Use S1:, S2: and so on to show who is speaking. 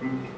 S1: Mm-hmm.